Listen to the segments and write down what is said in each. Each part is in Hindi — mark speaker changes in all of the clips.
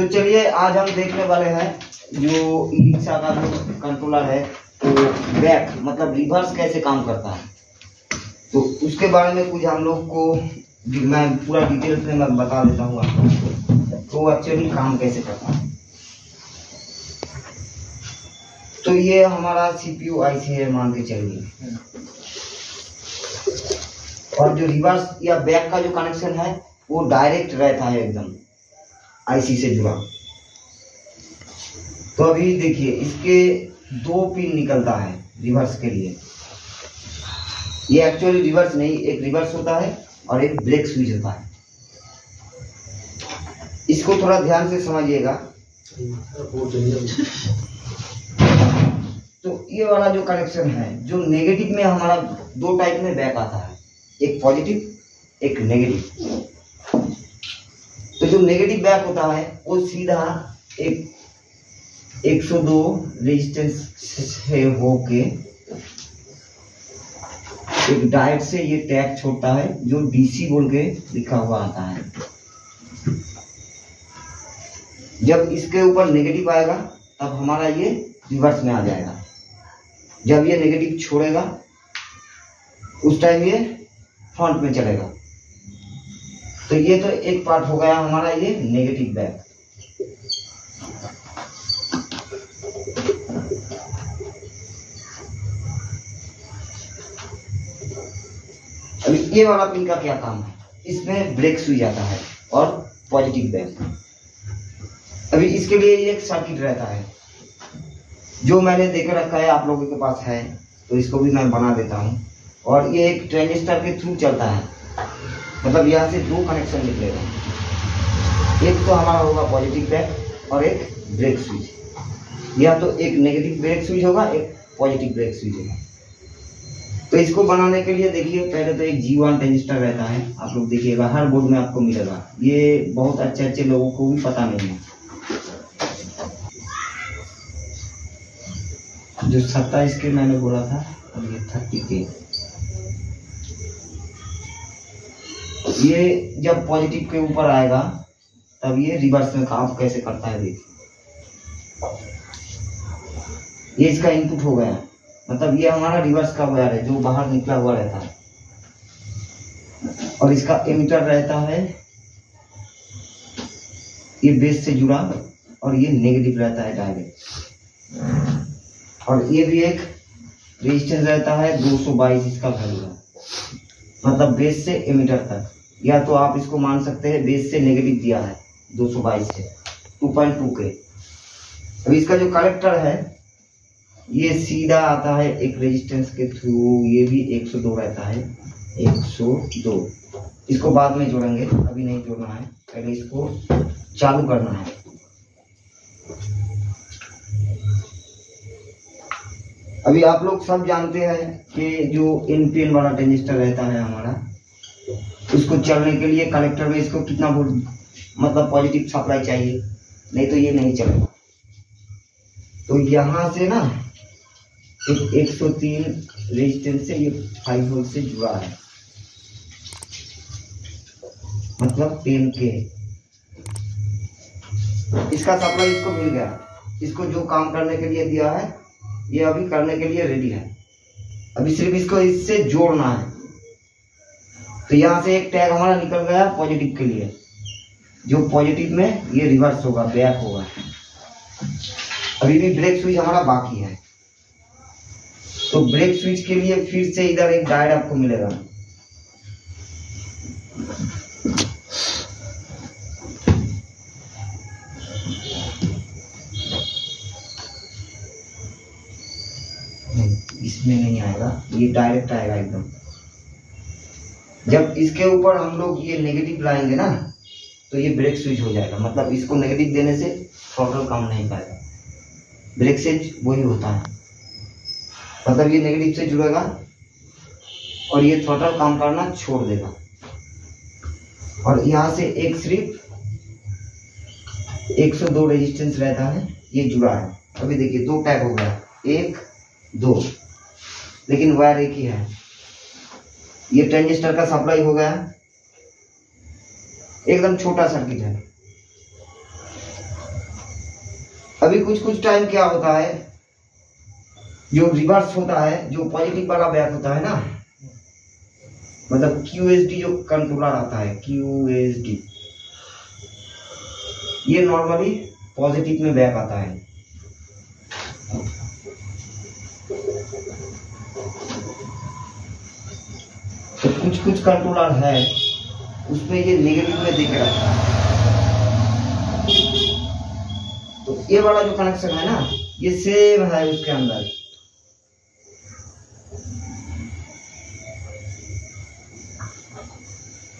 Speaker 1: तो चलिए, आज हम देखने वाले हैं जो ई रिक्शा का जो कंट्रोलर है तो बैक मतलब रिवर्स कैसे काम करता है? तो उसके बारे में कुछ हम लोग को मैं पूरा डिटेल्स में मैं बता देता हूँ आपको। तो एक्चुअली काम कैसे करता है? तो ये हमारा सीपीयू आईसी है मान के चलिए। और जो रिवर्स या बैक का जो कनेक्शन है, वो डायरेक्ट रहता है एकदम। आईसी से जुड़ा। तो अभी देखिए, इसके दो पिन निकलता है रिवर्स के लिए। ये एक्चुअली रिवर्स नहीं, एक रिवर्स होता है और एक ब्रेक स्विच होता है। इसको थोड़ा ध्यान से समझिएगा। तो ये वाला जो कनेक्शन है, जो नेगेटिव में हमारा दो टाइप में बैक आता है। एक पॉजिटिव एक नेगेटिव जो नेगेटिव बैक होता है, वो सीधा एक 102 रेजिस्टेंस से होके एक डायट से ये टैग छोड़ता है, जो डीसी बोल के लिखा हुआ आता है। जब इसके ऊपर नेगेटिव आएगा, तब हमारा ये रिवर्स में आ जाएगा। जब ये नेगेटिव छोड़ेगा, उस टाइम ये फ्रंट में चलेगा। तो ये तो एक पार्ट हो गया हमारा ये नेगेटिव बैक अभी ये वाला पिन का क्या काम है? इसमें ब्रेक स्विच आता है और पॉजिटिव बैक अभी इसके लिए एक सर्किट रहता है। जो मैंने देकर रखा है आप लोगों के पास है तो इसको भी मैं बना देता हूँ। और ये एक ट्रांजिस्टर के थ्रू चलता है। मतलब यहाँ से दो कनेक्शन निकलेगा। एक तो हमारा होगा पॉजिटिव बैक और एक ब्रेक स्विच या तो एक नेगेटिव ब्रेक स्विच होगा, एक पॉजिटिव ब्रेक स्विच होगा। तो इसको बनाने के लिए देखिए, पहले तो एक जी वन रजिस्टर रहता है। आप लोग देखिएगा, हर बोर्ड में आपको मिलेगा। ये बहुत अच्छे अच्छे लोगों को भी पता नहीं है। जो सत्ताईस के मैंने बोला था और ये थर्टी के। ये जब पॉजिटिव के ऊपर आएगा, तब ये रिवर्स में काम कैसे करता है देखिए ये इसका इनपुट हो गया। मतलब ये हमारा रिवर्स का वायर है, जो बाहर निकला हुआ रहता है। और इसका एमीटर रहता है, ये बेस से जुड़ा और ये नेगेटिव रहता है डायरेक्ट और ये भी एक रेजिस्टेंस रहता है 222 इसका वैल्यू है। मतलब बेस से एमीटर तक। या तो आप इसको मान सकते हैं बेस से नेगेटिव दिया है 222 से 2.2 के। अब इसका जो कलेक्टर है, ये सीधा आता है एक रेजिस्टेंस के थ्रू ये भी 102 रहता है 102 इसको बाद में जोड़ेंगे, अभी नहीं जोड़ना है, पहले इसको चालू करना है। अभी आप लोग सब जानते हैं कि जो पिन वाला ट्रांजिस्टर रहता है हमारा उसको चलने के लिए कनेक्टर में इसको कितना मतलब पॉजिटिव सप्लाई चाहिए। नहीं तो ये नहीं चलेगा। तो यहाँ से ना, एक 103 रेजिस्टेंस से ये फाइव वोल्ट से जुड़ा है। मतलब टेन के इसका सप्लाई इसको मिल गया। इसको जो काम करने के लिए दिया है, ये अभी करने के लिए रेडी है। अभी सिर्फ़ इसको इससे जोड़ना है। तो यहाँ से एक टैग हमारा निकल गया पॉजिटिव के लिए, जो पॉजिटिव में ये रिवर्स होगा बैक होगा। अभी भी ब्रेक स्विच हमारा बाकी है। तो ब्रेक स्विच के लिए फिर से इधर एक डायड आपको मिलेगा। इसमें नहीं आएगा, ये डायरेक्ट आएगा एकदम। जब इसके ऊपर हम लोग ये नेगेटिव लाएँगे ना तो ये ब्रेक स्विच हो जाएगा। मतलब इसको नेगेटिव देने से थ्रॉटल काम नहीं पाएगा। ब्रेक स्विच वही होता है। मतलब ये नेगेटिव से जुड़ेगा और ये थ्रॉटल काम करना छोड़ देगा। और यहाँ से एक सिर्फ़ 102 रेजिस्टेंस रहता है, ये जुड़ा है। अभी देखिए, दो टैग हो गया। एक, दो। लेकिन वायर एक ही है। ये ट्रांजिस्टर का सप्लाई हो गया। एकदम छोटा सर्किट है। अभी कुछ कुछ टाइम क्या होता है? जो रिवर्स होता है, जो पॉजिटिव वाला बैक होता है ना? मतलब क्यू डी जो कंट्रोलर आता है क्यू डी ये नॉर्मली पॉजिटिव में बैक आता है। कुछ कुछ कंट्रोलर है, उसमें ये नेगेटिव में दिख रहा है। तो ये वाला जो कनेक्शन है ना, ये सेम है उसके अंदर।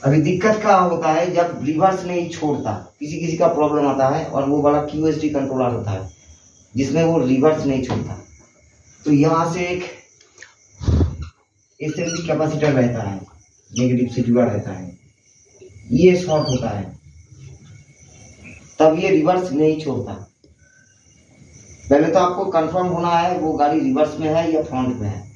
Speaker 1: अभी दिक्कत क्या होता है, जब रिवर्स नहीं छोड़ता किसी किसी का प्रॉब्लम आता है और वो वाला क्यूएसडी कंट्रोलर होता है, जिसमें वो रिवर्स नहीं छोड़ता। तो यहाँ से एक एस कैपेसिटर रहता है। नेगेटिव से जुड़ा रहता है। ये शॉर्ट होता है। तब ये रिवर्स नहीं छोड़ता। पहले तो आपको कंफर्म होना है, वो गाड़ी रिवर्स में है या फ्रंट में है।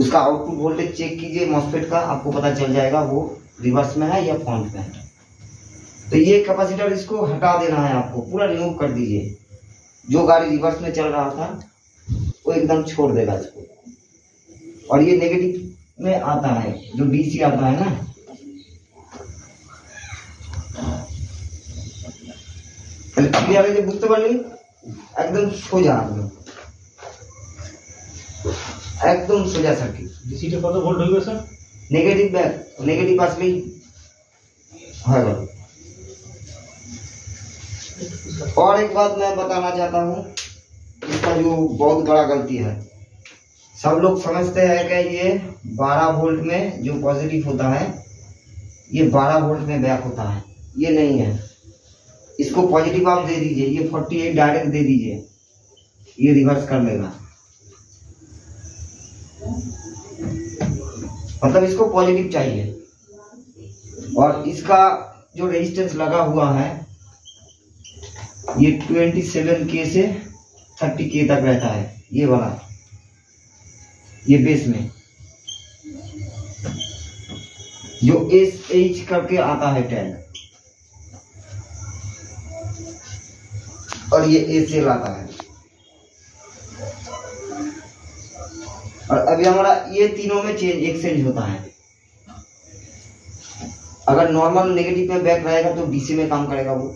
Speaker 1: उसका आउटपुट वोल्टेज चेक कीजिए मॉसफेट का, आपको पता चल जाएगा वो रिवर्स में है या फ्रंट में है। तो ये कैपेसिटर इसको हटा देना है आपको, पूरा रिमूव कर दीजिए। जो गाड़ी रिवर्स में चल रहा था, वो एकदम छोड़ देगा इसको। और ये नेगेटिव में आता है जो डीसी आता है ना? बुझते एकदम सोजा एकदम सोजा सर की डीसी
Speaker 2: कत भोल्ट हो सर। नेगेटिव
Speaker 1: बैक नेगेटिव पास भी है। बोलो और एक बात मैं बताना चाहता हूँ इसका जो बहुत बड़ा गलती है। सब लोग समझते हैं कि ये 12 वोल्ट में जो पॉजिटिव होता है, ये 12 वोल्ट में बैक होता है। ये नहीं है। इसको पॉजिटिव आप दे दीजिए, ये 48 डायरेक्ट दे दीजिए। ये रिवर्स कर लेगा। मतलब इसको पॉजिटिव चाहिए। और इसका जो रेजिस्टेंस लगा हुआ है, ये 27 के से 30 के तक रहता है। ये वाला। ये बेस में। जो एस एच करके आता है टेन और ये एस एल आता है। और अभी हमारा ये तीनों में चेंज एक्सचेंज होता है। अगर नॉर्मल नेगेटिव में बैक रहेगा तो डीसी में काम करेगा वो।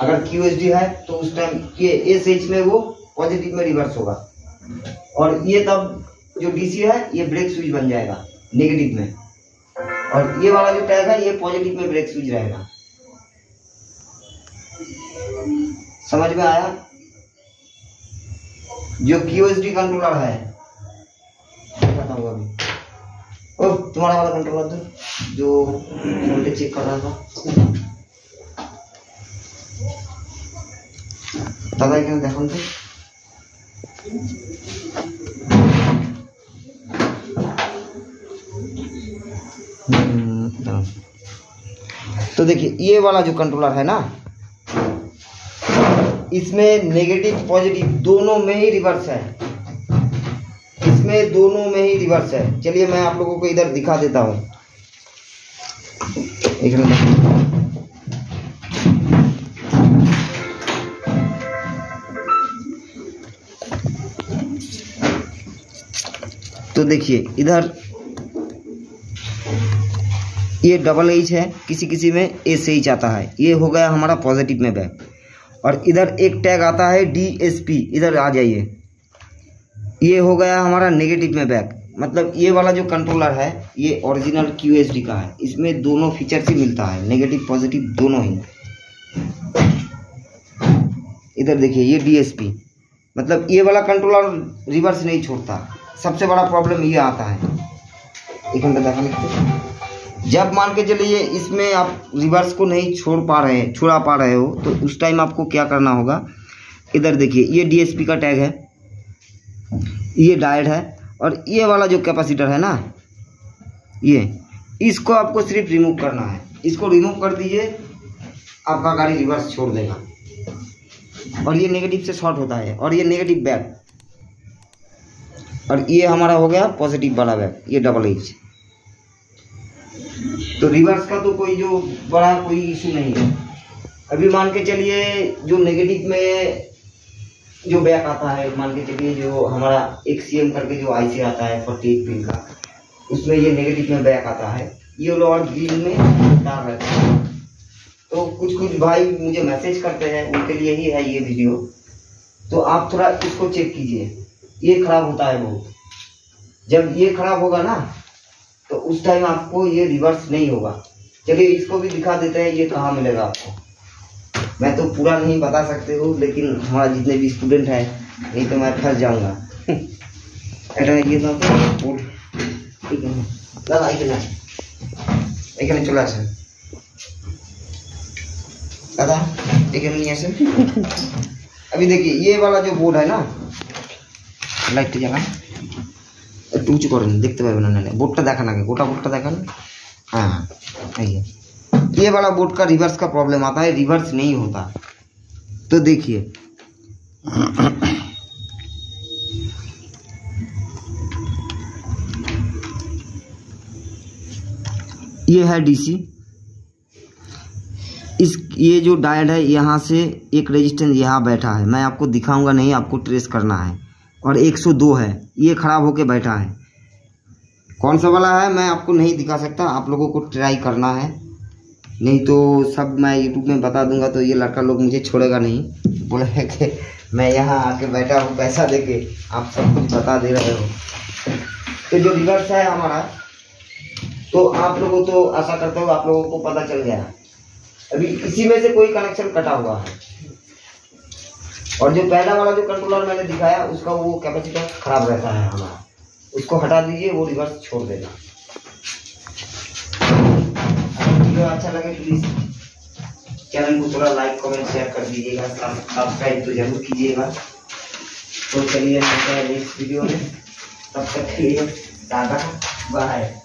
Speaker 1: अगर क्यू एच डी है तो उस टाइम ये एस एच में वो पॉजिटिव में रिवर्स होगा। और ये तब जो डीसी है, ये ब्रेक स्विच बन जाएगा नेगेटिव में। और ये वाला जो टैग है, ये पॉजिटिव में ब्रेक स्विच रहेगा। समझ में आया? जो क्यूएसडी कंट्रोलर है अभी। ओ तुम्हारा वाला कंट्रोलर दो, जो वोल्टेज चेक कर रहा था। दादा क्यों देखो तो तो देखिए, ये वाला जो कंट्रोलर है ना, इसमें नेगेटिव पॉजिटिव दोनों में ही रिवर्स है। इसमें दोनों में ही रिवर्स है। चलिए, मैं आप लोगों को इधर दिखा देता हूँ। एक मिनट। तो देखिए, इधर ये डबल एच है, किसी किसी में एस एच आता है। ये हो गया हमारा पॉजिटिव में बैक। और इधर एक टैग आता है डी एस पी इधर आ जाइए। ये हो गया हमारा नेगेटिव में बैक। मतलब ये वाला जो कंट्रोलर है, ये ओरिजिनल क्यू एस डी का है। इसमें दोनों फीचर ही मिलता है नेगेटिव पॉजिटिव दोनों ही। इधर देखिए, ये डी एस पी मतलब ये वाला कंट्रोलर रिवर्स नहीं छोड़ता। सबसे बड़ा प्रॉब्लम ये आता है। एक घंटा देखा लिखते जब मान के चलिए इसमें आप रिवर्स को नहीं छोड़ पा रहे हैं, छुड़ा पा रहे हो तो उस टाइम आपको क्या करना होगा? इधर देखिए, ये डीएसपी का टैग है, ये डायड है, और ये वाला जो कैपेसिटर है ना, ये, इसको आपको सिर्फ़ रिमूव करना है। इसको रिमूव कर दीजिए, आपका गाड़ी रिवर्स छोड़ देगा। और ये नेगेटिव से शॉर्ट होता है, और ये नेगेटिव बैक और ये हमारा हो गया पॉजिटिव वाला बैक ये डबल एच तो रिवर्स का तो कोई जो बड़ा कोई इशू नहीं है। अभी मान के चलिए, जो नेगेटिव में जो बैक आता है, मान के चलिए जो हमारा एक सी एम करके जो आईसी आता है फोर्टी एट पिन का, उसमें ये नेगेटिव में बैक आता है। ये और ग्रीन में तार रहता है। तो कुछ कुछ भाई मुझे मैसेज करते हैं, उनके लिए ही है ये वीडियो तो आप थोड़ा इसको चेक कीजिए। ये खराब होता है बहुत। जब ये खराब होगा ना तो उस टाइम आपको ये रिवर्स नहीं होगा चलिए इसको भी दिखा देते हैं ये कहाँ मिलेगा आपको मैं तो पूरा नहीं बता सकते हूँ लेकिन हमारा जितने भी स्टूडेंट हैं नहीं तो मैं फंस जाऊंगा এটা ये দাও তো বোর্ড এইখানে দাদা এইখানে আছে এখানে চলে আসেন দাদা এখানে নিয়ে আসেন अभी देखिए ये वाला जो बोर्ड है ना লাইটটা জ্বালান একটু कर देखते দেখতে পাবেন না বোর্ডটা দেখান আগে, গোটা हाँ ये वाला बोर्ड का रिवर्स का प्रॉब्लम आता है रिवर्स नहीं होता तो देखिए ये है डीसी इस, ये जो डायड है, यहाँ से एक रेजिस्टेंस यहाँ बैठा है। मैं आपको दिखाऊँगा नहीं, आपको ट्रेस करना है। और 102 है। ये खराब होके बैठा है। कौन सा वाला है, मैं आपको नहीं दिखा सकता। आप लोगों को ट्राई करना है। नहीं तो सब मैं यूट्यूब में बता दूँगा तो ये लड़का लोग मुझे छोड़ेगा नहीं। बोले कि मैं यहाँ आके बैठा हूँ, पैसा दे के। आप सब कुछ बता दे रहे हो। तो जो रिवर्स है हमारा तो आप लोगों तो आशा करता हूँ आप लोगों को पता चल गया। अभी इसी में से कोई कनेक्शन कटा हुआ है। और जो पहला वाला जो कंट्रोलर मैंने दिखाया, उसका वो कैपेसिटर खराब रहता है हमारा। उसको हटा दीजिए, वो रिवर्स छोड़ देना वीडियो अच्छा लगे प्लीज़ चैनल को थोड़ा लाइक कमेंट शेयर कर दीजिएगा। सब्सक्राइब तो ज़रूर कीजिएगा। तो चलिए नेक्स्ट वीडियो में। तब तक के लिए, टाटा बाय